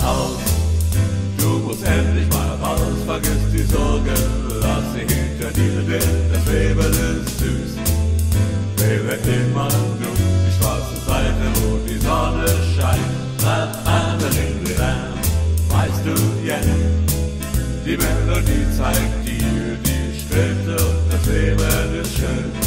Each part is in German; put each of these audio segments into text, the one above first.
auf. Du musst endlich mal raus, vergiss die Sorgen, lass sie hinter dir, denn das Leben ist süß. Wähle immer nur die schwarze Seite, wo die Sonne scheint. Weißt du jetzt, die Melodie zeigt dir die Schritte und das Leben ist schön.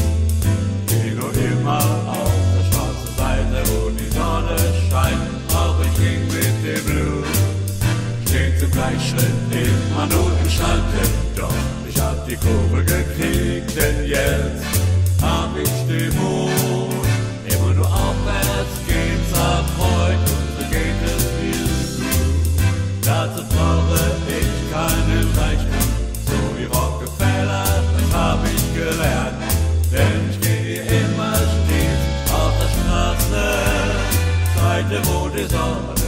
Schritt immer nur im Schatten. Doch ich hab die Kurve gekriegt, denn jetzt hab ich die Mut. Immer nur aufwärts geht's ab heute, so geht es mir gut. Dazu brauche ich keinen Reichtum, so wie Rockefeller, das hab ich gelernt. Denn ich gehe immer stets auf der Straße, Seite, wo die Sonne